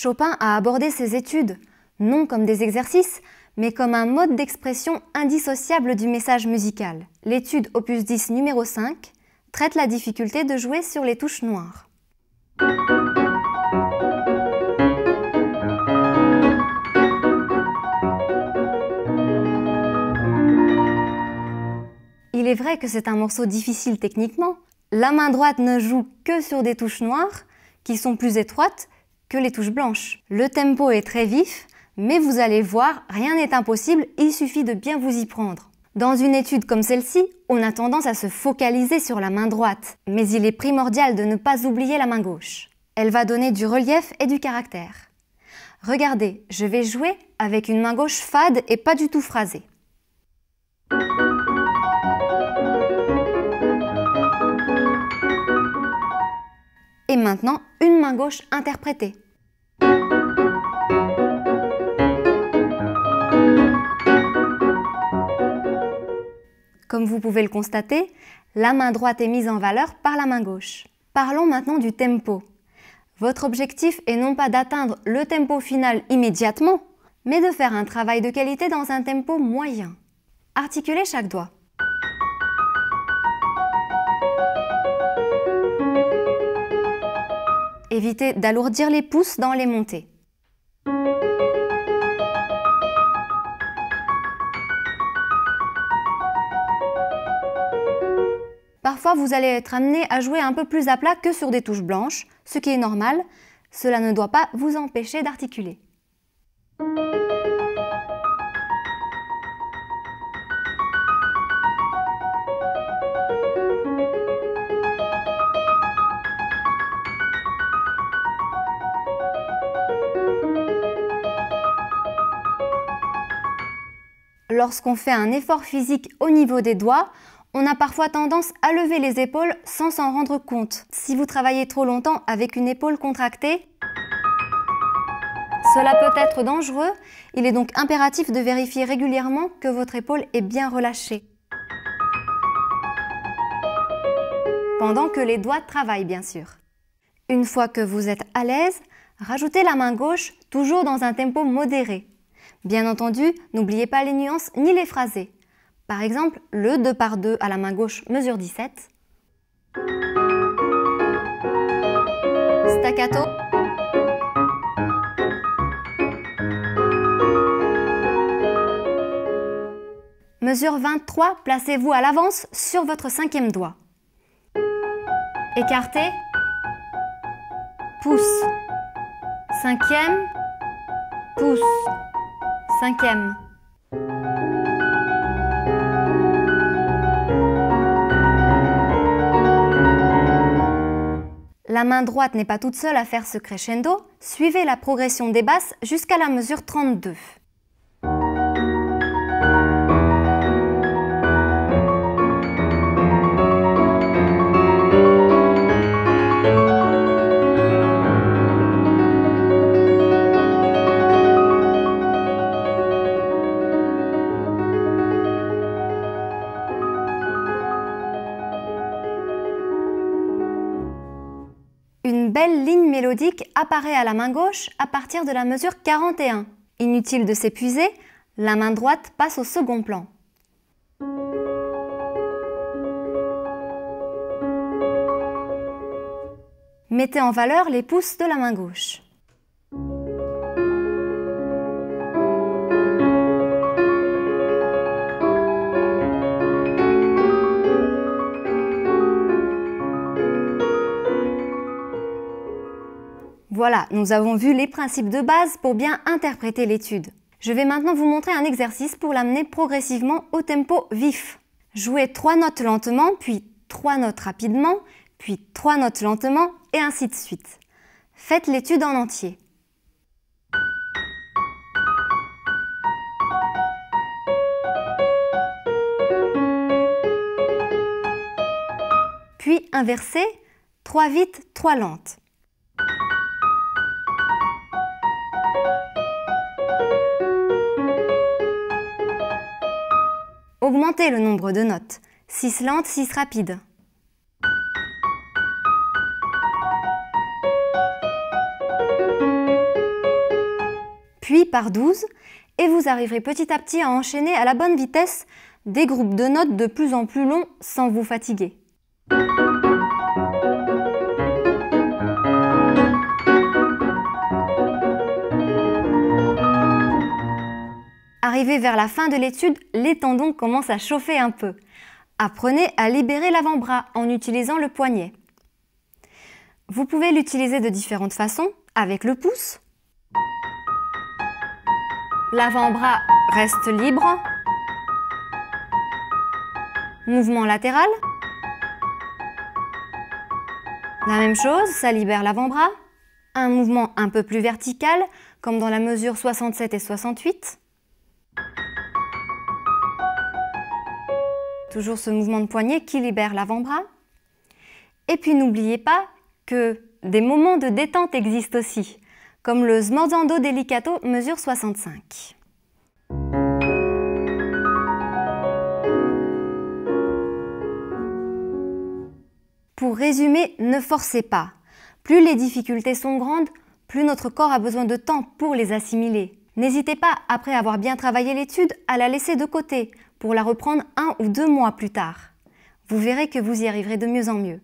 Chopin a abordé ses études, non comme des exercices, mais comme un mode d'expression indissociable du message musical. L'étude opus 10 numéro 5 traite la difficulté de jouer sur les touches noires. Il est vrai que c'est un morceau difficile techniquement. La main droite ne joue que sur des touches noires, qui sont plus étroites que les touches blanches. Le tempo est très vif, mais vous allez voir, rien n'est impossible, il suffit de bien vous y prendre. Dans une étude comme celle-ci, on a tendance à se focaliser sur la main droite, mais il est primordial de ne pas oublier la main gauche. Elle va donner du relief et du caractère. Regardez, je vais jouer avec une main gauche fade et pas du tout phrasée. Et maintenant, une main gauche interprétée. Comme vous pouvez le constater, la main droite est mise en valeur par la main gauche. Parlons maintenant du tempo. Votre objectif est non pas d'atteindre le tempo final immédiatement, mais de faire un travail de qualité dans un tempo moyen. Articulez chaque doigt. Évitez d'alourdir les pouces dans les montées. Parfois, vous allez être amené à jouer un peu plus à plat que sur des touches blanches, ce qui est normal. Cela ne doit pas vous empêcher d'articuler. Lorsqu'on fait un effort physique au niveau des doigts, on a parfois tendance à lever les épaules sans s'en rendre compte. Si vous travaillez trop longtemps avec une épaule contractée, cela peut être dangereux. Il est donc impératif de vérifier régulièrement que votre épaule est bien relâchée. Pendant que les doigts travaillent, bien sûr. Une fois que vous êtes à l'aise, rajoutez la main gauche toujours dans un tempo modéré. Bien entendu, n'oubliez pas les nuances ni les phrasés. Par exemple, le 2 par 2 à la main gauche mesure 17. Staccato. Mesure 23, placez-vous à l'avance sur votre cinquième doigt. Écarté. Pouce. Cinquième. Pouce. Cinquième. La main droite n'est pas toute seule à faire ce crescendo, suivez la progression des basses jusqu'à la mesure 32. Belle ligne mélodique apparaît à la main gauche à partir de la mesure 41. Inutile de s'épuiser, la main droite passe au second plan. Mettez en valeur les pouces de la main gauche. Voilà, nous avons vu les principes de base pour bien interpréter l'étude. Je vais maintenant vous montrer un exercice pour l'amener progressivement au tempo vif. Jouez trois notes lentement, puis trois notes rapidement, puis trois notes lentement, et ainsi de suite. Faites l'étude en entier. Puis inversez, trois vite, trois lentes. Le nombre de notes. 6 lentes, 6 rapides. puis par 12, et vous arriverez petit à petit à enchaîner à la bonne vitesse des groupes de notes de plus en plus longs sans vous fatiguer. Arrivé vers la fin de l'étude, les tendons commencent à chauffer un peu. Apprenez à libérer l'avant-bras en utilisant le poignet. Vous pouvez l'utiliser de différentes façons, avec le pouce. L'avant-bras reste libre. Mouvement latéral. La même chose, ça libère l'avant-bras. Un mouvement un peu plus vertical, comme dans la mesure 67 et 68. Toujours ce mouvement de poignet qui libère l'avant-bras. Et puis n'oubliez pas que des moments de détente existent aussi, comme le smorzando delicato mesure 65. Pour résumer, ne forcez pas. Plus les difficultés sont grandes, plus notre corps a besoin de temps pour les assimiler. N'hésitez pas, après avoir bien travaillé l'étude, à la laisser de côté pour la reprendre un ou deux mois plus tard. Vous verrez que vous y arriverez de mieux en mieux.